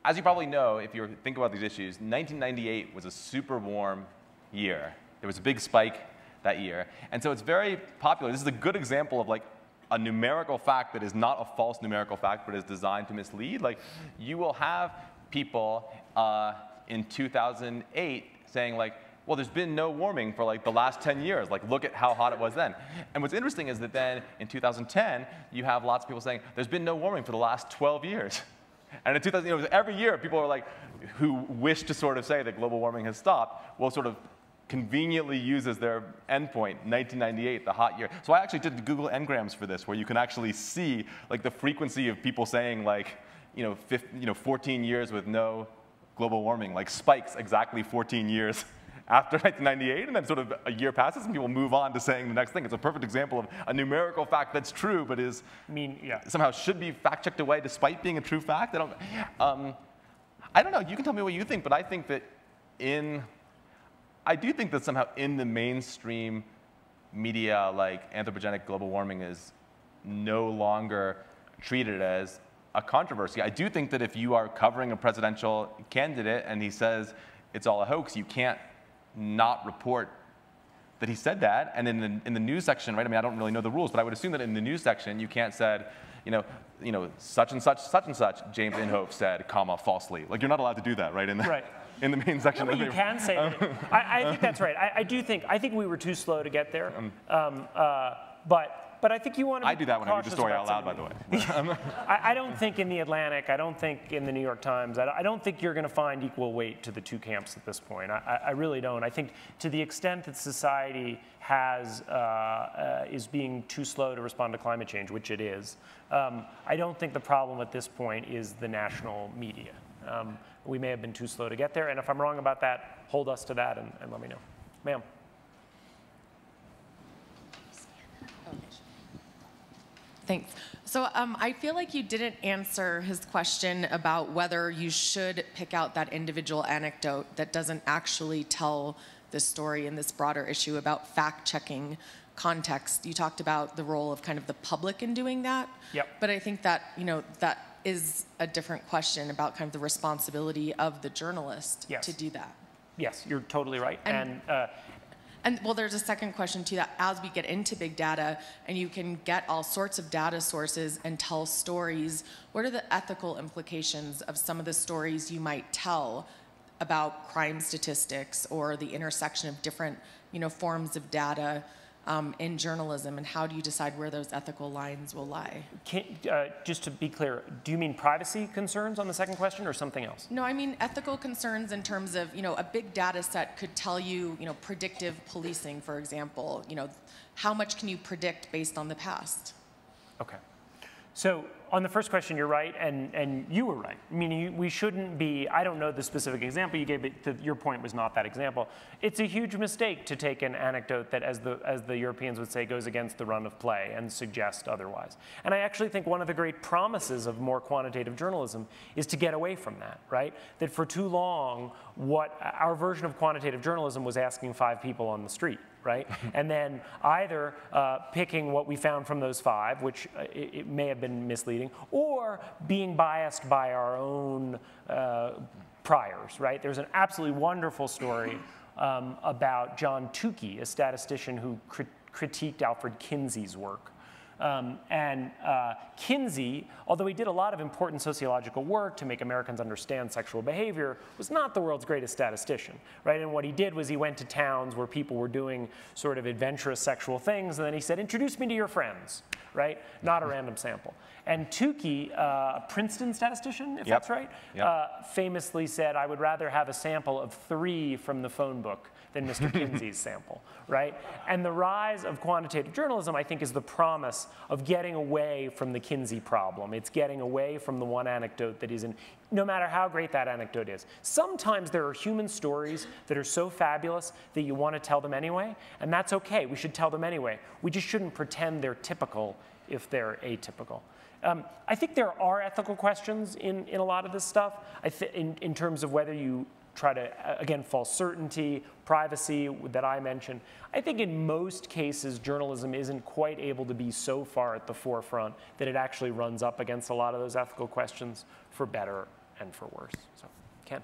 as you probably know, if you think about these issues, 1998 was a super warm year. There was a big spike that year. And so it's very popular. This is a good example of like a numerical fact that is not a false numerical fact, but is designed to mislead. Like you will have people uh, in 2008 saying like, well, there's been no warming for like the last 10 years. Like, look at how hot it was then. And what's interesting is that then in 2010, you have lots of people saying there's been no warming for the last 12 years. And in 2000, you know, every year, people are like, who wish to sort of say that global warming has stopped, will sort of conveniently use as their endpoint 1998, the hot year. So I actually did Google Ngrams for this, where you can actually see like the frequency of people saying like, you know, 15, you know 14 years with no global warming, like spikes exactly 14 years after 1998, and then sort of a year passes and people move on to saying the next thing. It's a perfect example of a numerical fact that's true, but is I mean, yeah. somehow should be fact checked away despite being a true fact. I don't, um, I don't know. You can tell me what you think, but I think that in, I do think that somehow in the mainstream media, like anthropogenic global warming is no longer treated as a controversy. I do think that if you are covering a presidential candidate and he says it's all a hoax, you can't not report that he said that. And in the, in the news section, right, I mean, I don't really know the rules, but I would assume that in the news section, you can't said, you know, you know, such and such, such and such, James Inhofe said, comma, falsely. Like, you're not allowed to do that, right, in the, Right. in the main section. No, but you can say. I, I think that's right. I, I do think, I think we were too slow to get there. Um, uh, but, but I think you want to I do that when I read the story out loud, by the way. I, I don't think in the Atlantic, I don't think in the New York Times, I don't, I don't think you're going to find equal weight to the two camps at this point. I, I I really don't. I think to the extent that society has uh, uh, is being too slow to respond to climate change, which it is, um, I don't think the problem at this point is the national media. Um, we may have been too slow to get there, and if I'm wrong about that, hold us to that and, and let me know, ma'am. Thanks. So um, I feel like you didn't answer his question about whether you should pick out that individual anecdote that doesn't actually tell the story in this broader issue about fact checking context. You talked about the role of kind of the public in doing that. Yep. But I think that, you know, that is a different question about kind of the responsibility of the journalist Yes. to do that. Yes, you're totally right. And- And, uh, And well, there's a second question too that as we get into big data and you can get all sorts of data sources and tell stories, what are the ethical implications of some of the stories you might tell about crime statistics or the intersection of different, you know, forms of data um, in journalism, and how do you decide where those ethical lines will lie? Can, uh, just to be clear, do you mean privacy concerns on the second question or something else? No, I mean ethical concerns in terms of, you know, a big data set could tell you, you know, predictive policing, for example. You know, how much can you predict based on the past? Okay. So on the first question, you're right, and, and you were right. Meaning you, we shouldn't be, I don't know the specific example you gave, but the, your point was not that example. It's a huge mistake to take an anecdote that, as the, as the Europeans would say, goes against the run of play and suggest otherwise. And I actually think one of the great promises of more quantitative journalism is to get away from that, right? That for too long, what our version of quantitative journalism was asking five people on the street right? and then either uh, picking what we found from those five, which uh, it, it may have been misleading, or being biased by our own uh, priors, right? There's an absolutely wonderful story um, about John Tukey, a statistician who crit- critiqued Alfred Kinsey's work. Um, and uh, Kinsey, although he did a lot of important sociological work to make Americans understand sexual behavior, was not the world's greatest statistician, right? And what he did was he went to towns where people were doing sort of adventurous sexual things, and then he said, "Introduce me to your friends," right? Not a random sample. And Tukey, uh, a Princeton statistician, if Yep. that's right, Yep. uh, famously said, "I would rather have a sample of three from the phone book." Than Mr. Kinsey's sample, right? And the rise of quantitative journalism, I think, is the promise of getting away from the Kinsey problem. It's getting away from the one anecdote that isn't, no matter how great that anecdote is. Sometimes there are human stories that are so fabulous that you want to tell them anyway, and that's okay. We should tell them anyway. We just shouldn't pretend they're typical if they're atypical. Um, I think there are ethical questions in, in a lot of this stuff in, in terms of whether you try to, again, false certainty, privacy that I mentioned. I think in most cases, journalism isn't quite able to be so far at the forefront that it actually runs up against a lot of those ethical questions for better and for worse. So, Ken.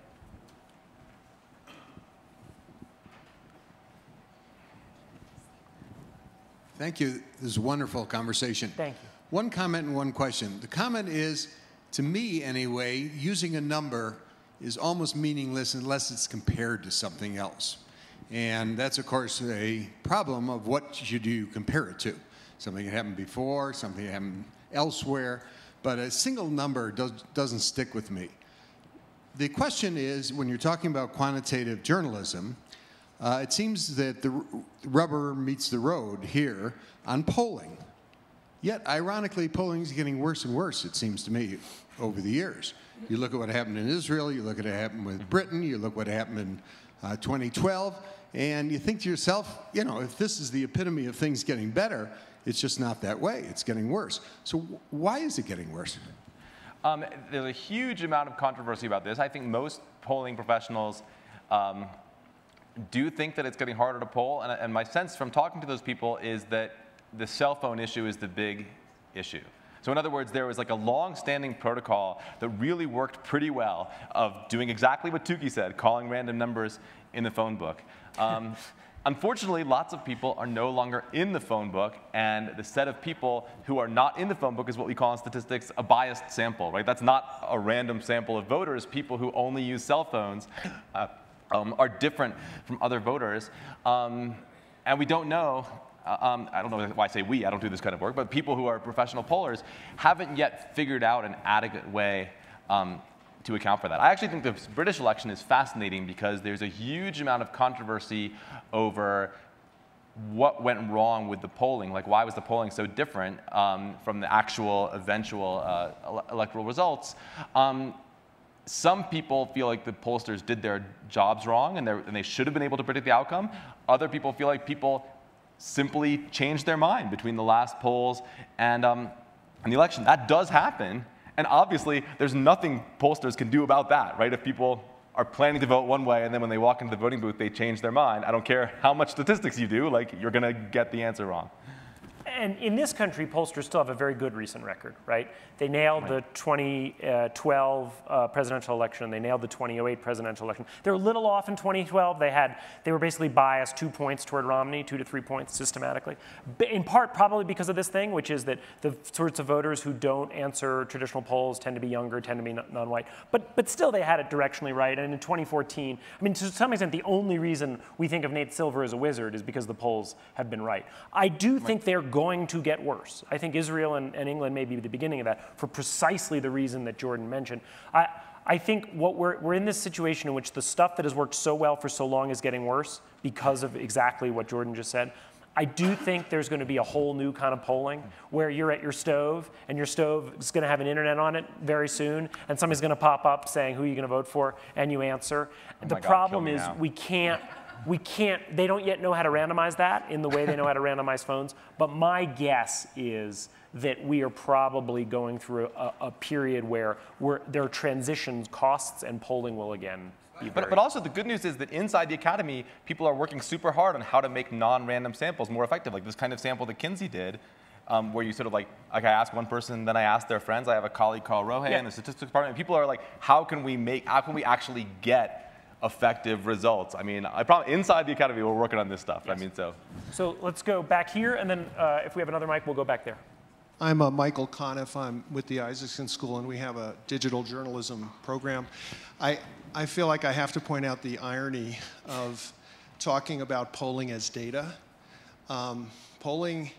Thank you. This is a wonderful conversation. Thank you. One comment and one question. The comment is, to me anyway, using a number is almost meaningless unless it's compared to something else. And that's, of course, a problem of what should you compare it to. Something that happened before, something that happened elsewhere, but a single number does, doesn't stick with me. The question is, when you're talking about quantitative journalism, uh, it seems that the rubber meets the road here on polling. Yet, ironically, polling is getting worse and worse, it seems to me, over the years. You look at what happened in Israel, you look at what happened with Britain, you look what happened in uh, 2012, and you think to yourself, you know, if this is the epitome of things getting better, it's just not that way. It's getting worse. So, wh- why is it getting worse? Um, there's a huge amount of controversy about this. I think most polling professionals um, do think that it's getting harder to poll, and, and my sense from talking to those people is that the cell phone issue is the big issue. So in other words, there was like a long-standing protocol that really worked pretty well of doing exactly what Tukey said, calling random numbers in the phone book. Um, unfortunately, lots of people are no longer in the phone book, and the set of people who are not in the phone book is what we call in statistics a biased sample, right? That's not a random sample of voters. People who only use cell phones uh, um, are different from other voters. Um, and we don't know, um, I don't know why I say we, I don't do this kind of work, but people who are professional pollers haven't yet figured out an adequate way um, to account for that. I actually think the British election is fascinating because there's a huge amount of controversy over what went wrong with the polling. Like, why was the polling so different um, from the actual eventual uh, ele- electoral results? Um, some people feel like the pollsters did their jobs wrong and, and, they should have been able to predict the outcome. Other people feel like people simply changed their mind between the last polls and, um, and the election. That does happen. And obviously, there's nothing pollsters can do about that, right? If people are planning to vote one way and then when they walk into the voting booth, they change their mind. I don't care how much statistics you do, like, you're going to get the answer wrong. And in this country, pollsters still have a very good recent record, right? They nailed the 2012 uh, presidential election. They nailed the 2008 presidential election. They're a little off in 2012. They had they were basically biased two points toward Romney, two to three points systematically. In part, probably because of this thing, which is that the sorts of voters who don't answer traditional polls tend to be younger, tend to be non-white. But but still, they had it directionally right. And in 2014, I mean, to some extent, the only reason we think of Nate Silver as a wizard is because the polls have been right. I do think they're going to get worse. I think Israel and, and England may be the beginning of that for precisely the reason that Jordan mentioned. I, I think what we're, we're in this situation in which the stuff that has worked so well for so long is getting worse because of exactly what Jordan just said. I do think there's going to be a whole new kind of polling where you're at your stove and your stove is going to have an internet on it very soon, and somebody's going to pop up saying who are you going to vote for, and you answer. Oh the God, problem is now. we can't we can't they don't yet know how to randomize that in the way they know how to randomize phones but my guess is that we are probably going through a, a period where we're, there are transitions costs and polling will again be But, but also the good news is that inside the academy, people are working super hard on how to make non-random samples more effective. Like this kind of sample that Kinsey did, um, where you sort of like, like I ask one person, then I ask their friends. I have a colleague called Rohe Yeah. in the statistics department. People are like, how can we make, how can we actually get effective results? I mean, I probably inside the academy we're working on this stuff. I mean, so so let's go back here and then uh, if we have another mic we'll go back there I'm uh, Michael Conniff. I'm with the Isaacson School, and we have a digital journalism program. I, I feel like I have to point out the irony of talking about polling as data. Um, polling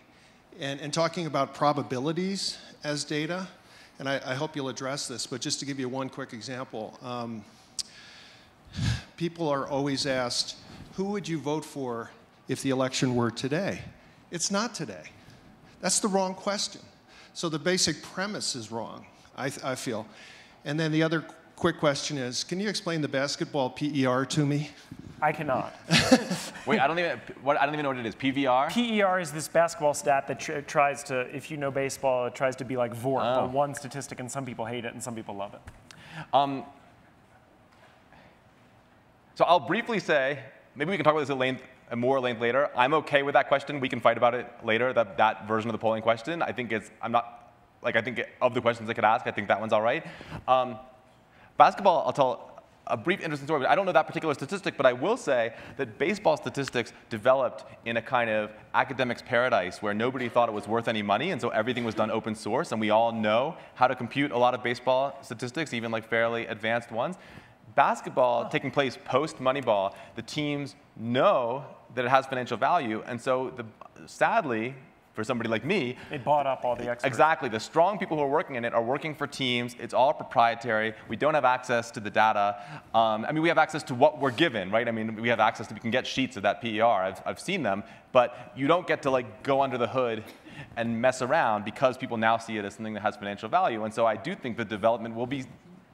and, and talking about probabilities as data, and I, I hope you'll address this, but just to give you one quick example. Um, people are always asked, who would you vote for if the election were today? It's not today. That's the wrong question. So the basic premise is wrong, I, I feel. And then the other quick question is can you explain the basketball PER to me? i cannot wait, I don't even, what, I don't even know what it is. PVR. PER is this basketball stat that tr- tries to, if you know baseball, it tries to be like VORP, Oh. one statistic, and some people hate it and some people love it. Um, so I'll briefly say, maybe we can talk about this at length, more length later. I'm okay with that question. We can fight about it later. That that version of the polling question. I think it's. I'm not. Like I think of the questions I could ask, I think that one's all right. Um, basketball, I'll tell a brief interesting story. I don't know that particular statistic, but I will say that baseball statistics developed in a kind of academics paradise where nobody thought it was worth any money, and so everything was done open source, and we all know how to compute a lot of baseball statistics, even like fairly advanced ones. Basketball taking place post Moneyball, the teams know that it has financial value, and so the, sadly, for somebody like me, They bought up all the experts. Exactly. The strong people who are working in it are working for teams. It's all proprietary. We don't have access to the data. Um, I mean, we have access to what we're given, right? I mean, we have access to, we can get sheets of that PER. I've, I've seen them. But you don't get to like go under the hood and mess around because people now see it as something that has financial value. And so I do think the development will be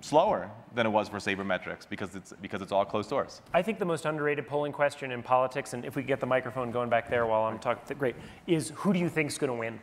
slower than it was for sabermetrics because it's, because it's all closed source. I think the most underrated polling question in politics, and if we get the microphone going back there while I'm talking, great, is who do you think is going to win?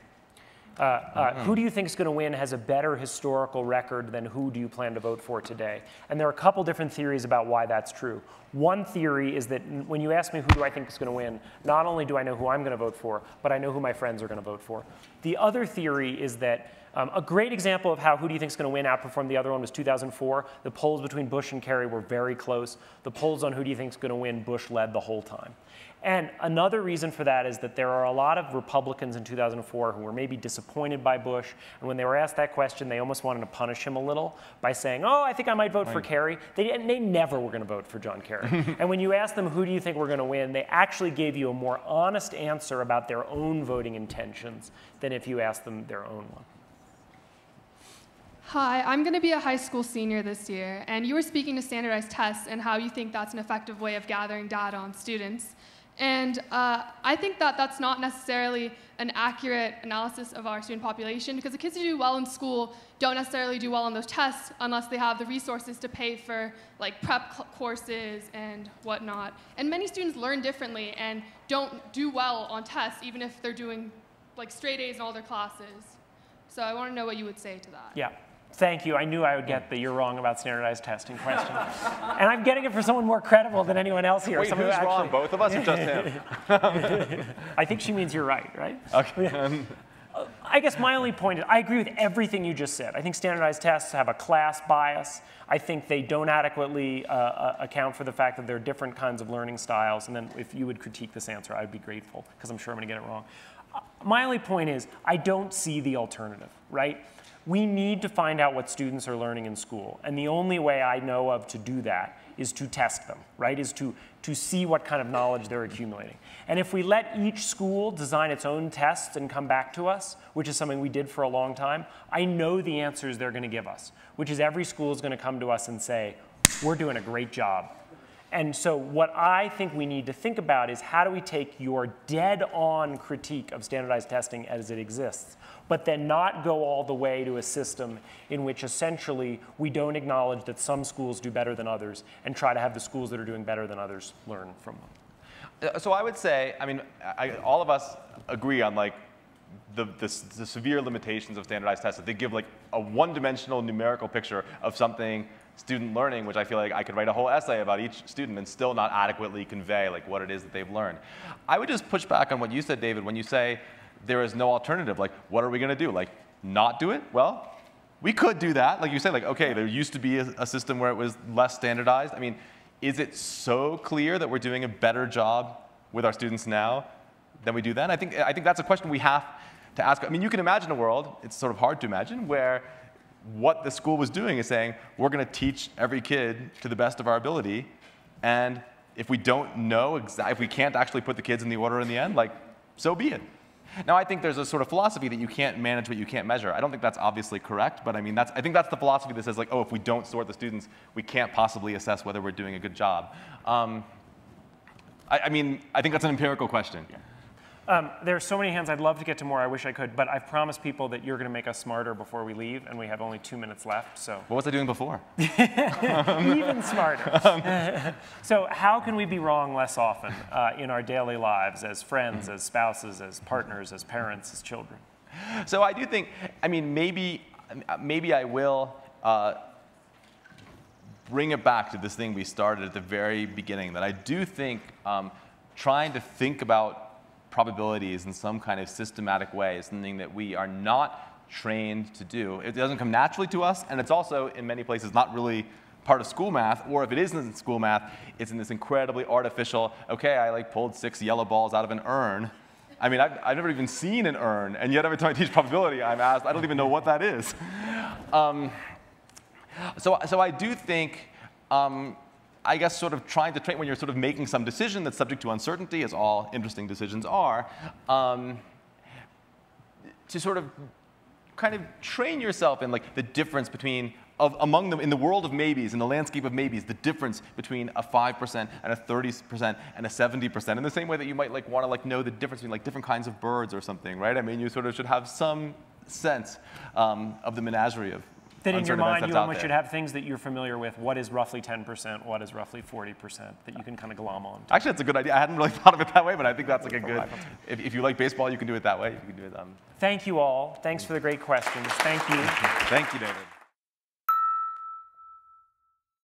Uh, uh, Who do you think is going to win has a better historical record than who do you plan to vote for today? And there are a couple different theories about why that's true. One theory is that n- when you ask me who do I think is going to win, not only do I know who I'm going to vote for, but I know who my friends are going to vote for. The other theory is that um, a great example of how who do you think is going to win outperformed the other one was 2004. The polls between Bush and Kerry were very close. The polls on who do you think is going to win, Bush led the whole time. And another reason for that is that there are a lot of Republicans in 2004 who were maybe disappointed by Bush. And when they were asked that question, they almost wanted to punish him a little by saying, Oh, I think I might vote for Kerry. They, they never were going to vote for John Kerry. and when you ask them, Who do you think we're going to win? they actually gave you a more honest answer about their own voting intentions than if you asked them their own one. Hi, I'm going to be a high school senior this year, and you were speaking to standardized tests and how you think that's an effective way of gathering data on students. And uh, I think that that's not necessarily an accurate analysis of our student population because the kids who do well in school don't necessarily do well on those tests unless they have the resources to pay for like prep courses and whatnot. And many students learn differently and don't do well on tests even if they're doing like straight A's in all their classes. So I want to know what you would say to that. Yeah. Thank you. I knew I would get the you're wrong about standardized testing question. and I'm getting it for someone more credible than anyone else here. Wait, someone who's who wrong? Both of us or just him? I think she means you're right, right? Okay. I guess my only point is I agree with everything you just said. I think standardized tests have a class bias. I think they don't adequately uh, uh, account for the fact that there are different kinds of learning styles. And then if you would critique this answer, I'd be grateful because I'm sure I'm going to get it wrong. Uh, My only point is I don't see the alternative, right? We need to find out what students are learning in school. And the only way I know of to do that is to test them, right? Is to, to see what kind of knowledge they're accumulating. And if we let each school design its own tests and come back to us, which is something we did for a long time, I know the answers they're going to give us, which is every school is going to come to us and say, we're doing a great job. And so, what I think we need to think about is how do we take your dead on critique of standardized testing as it exists, but then not go all the way to a system in which essentially we don't acknowledge that some schools do better than others and try to have the schools that are doing better than others learn from them. Uh, So I would say, I mean, I, all of us agree on like the, the, the severe limitations of standardized tests. That they give like a one-dimensional numerical picture of something student learning, which I feel like I could write a whole essay about each student and still not adequately convey like what it is that they've learned. I would just push back on what you said, David, when you say there is no alternative. Like, what are we going to do? Like, not do it? Well, we could do that. Like you said, like, okay, there used to be a, a system where it was less standardized. I mean, is it so clear that we're doing a better job with our students now than we do then? I think, I think that's a question we have to ask. I mean, you can imagine a world, it's sort of hard to imagine, where what the school was doing is saying, we're going to teach every kid to the best of our ability. And if we don't know exactly, if we can't actually put the kids in the order in the end, like, so be it. Now, I think there's a sort of philosophy that you can't manage what you can't measure. I don't think that's obviously correct, but I mean, that's, I think that's the philosophy that says, like, oh, if we don't sort the students, we can't possibly assess whether we're doing a good job. Um, I, I mean, I think that's an empirical question. Um, there are so many hands. I'd love to get to more. I wish I could, but I've promised people that you're going to make us smarter before we leave, and we have only two minutes left. So What was I doing before? even smarter. so, how can we be wrong less often uh, in our daily lives as friends, as spouses, as partners, as parents, as children? So I do think, I mean, maybe, maybe I will uh, bring it back to this thing we started at the very beginning. That I do think um, trying to think about probabilities in some kind of systematic way is something that we are not trained to do. It doesn't come naturally to us, and it's also in many places not really part of school math, or if it isn't in school math, it's in this incredibly artificial, okay, I like pulled six yellow balls out of an urn. I mean, I've, I've never even seen an urn, and yet every time I teach probability, I'm asked, I don't even know what that is. Um, so, so I do think um, I guess sort of trying to train when you're sort of making some decision that's subject to uncertainty, as all interesting decisions are, um, to sort of kind of train yourself in like the difference between of among them in the world of maybes in the landscape of maybes the difference between a 5% and a 30% and a 70% in the same way that you might like want to like know the difference between like different kinds of birds or something right? I mean you sort of should have some sense um, of the menagerie of That in your mind, you almost should have things that you're familiar with. What is roughly 10%? What is roughly 40% that you can kind of glom on? to. Actually, that's a good idea. I hadn't really thought of it that way, but I think that's like a good. If, if you like baseball, you can do it that way. You can do it. Um, Thank you all. Thanks for the great questions. Thank you. thank you, David.